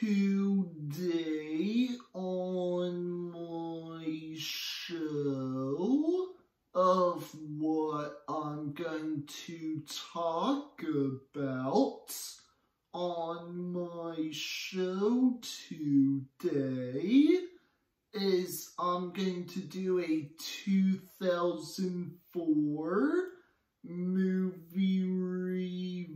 today on my show of what I'm going to talk about on my show today is I'm going to do a 2004 movie review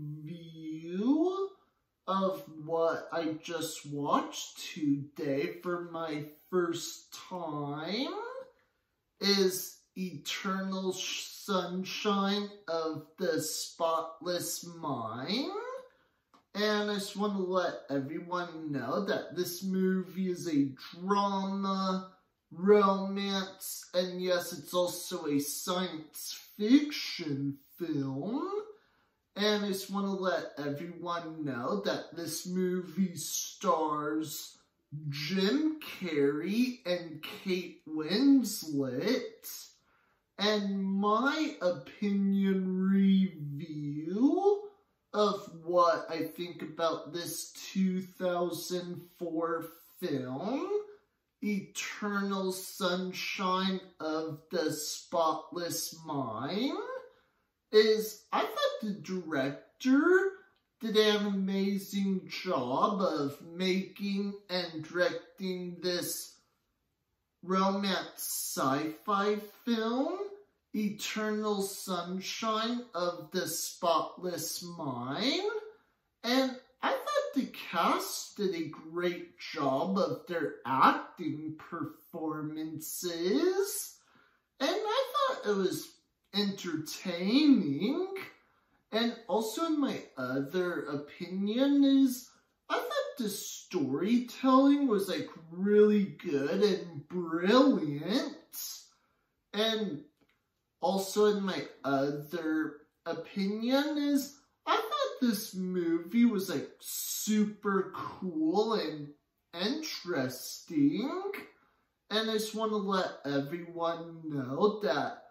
of what I just watched today for my first time is Eternal Sunshine of the Spotless Mind. And I just want to let everyone know that this movie is a drama, romance, and yes, it's also a science fiction film. And I just want to let everyone know that this movie stars Jim Carrey and Kate Winslet. And my opinion review of what I think about this 2004 film, Eternal Sunshine of the Spotless Mind, is I thought the director did an amazing job of making and directing this romance sci-fi film, Eternal Sunshine of the Spotless Mind. And I thought the cast did a great job of their acting performances. And I thought it was entertaining. And also in my other opinion is, I thought the storytelling was like really good and brilliant. And also in my other opinion is, I thought this movie was like super cool and interesting. And I just want to let everyone know that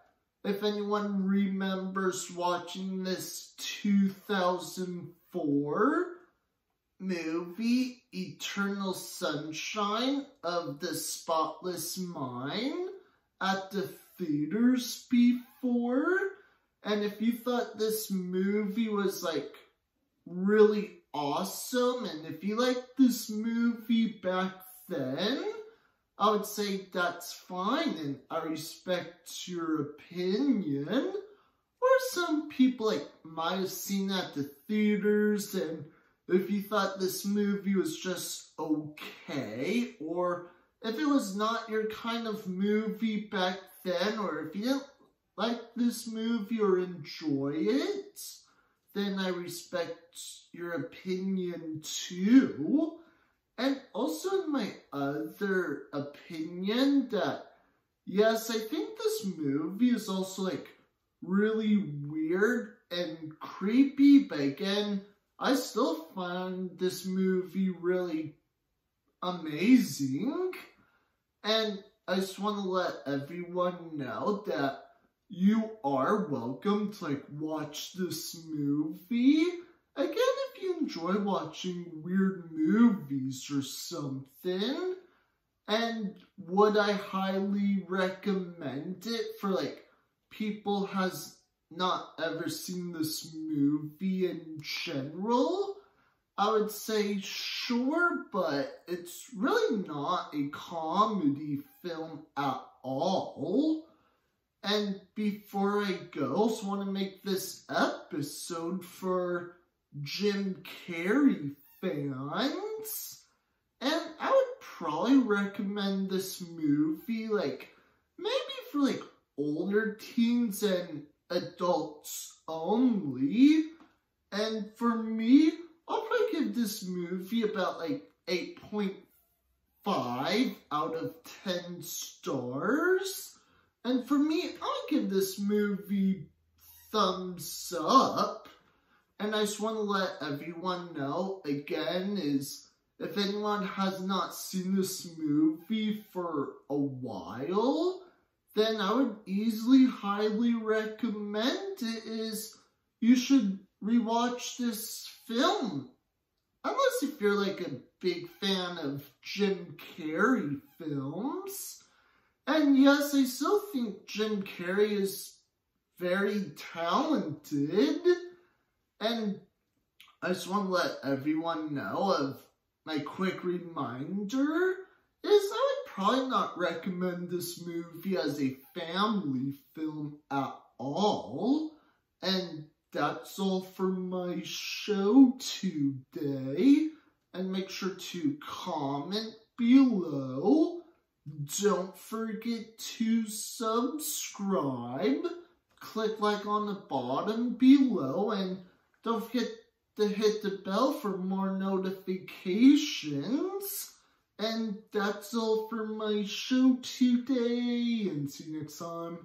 if anyone remembers watching this 2004 movie, Eternal Sunshine of the Spotless Mind, at the theaters before. And if you thought this movie was like really awesome, and if you liked this movie back then, I would say that's fine and I respect your opinion. Or some people like might have seen at the theaters and if you thought this movie was just okay or if it was not your kind of movie back then or if you didn't like this movie or enjoy it, then I respect your opinion too. And also in my other opinion that, yes, I think this movie is also like really weird and creepy, but again, I still find this movie really amazing. And I just want to let everyone know that you are welcome to like watch this movie. Again, if you enjoy watching weird movies or something, and would I highly recommend it for like people has not ever seen this movie in general? I would say sure, but it's really not a comedy film at all. And before I go, I also want to make this episode for Jim Carrey fans. And I would probably recommend this movie, like, maybe for, like, older teens and adults only. And for me, I'll probably give this movie about, like, 8.5 out of 10 stars. And for me, I'll give this movie thumbs up. And I just want to let everyone know, again, is if anyone has not seen this movie for a while, then I would easily highly recommend it is you should rewatch this film. Unless if you're like a big fan of Jim Carrey films, and yes, I still think Jim Carrey is very talented, and I just want to let everyone know of my quick reminder is I would probably not recommend this movie as a family film at all. And that's all for my show today. And make sure to comment below. Don't forget to subscribe. Click like on the bottom below. And don't forget to hit the bell for more notifications. And that's all for my show today. And see you next time.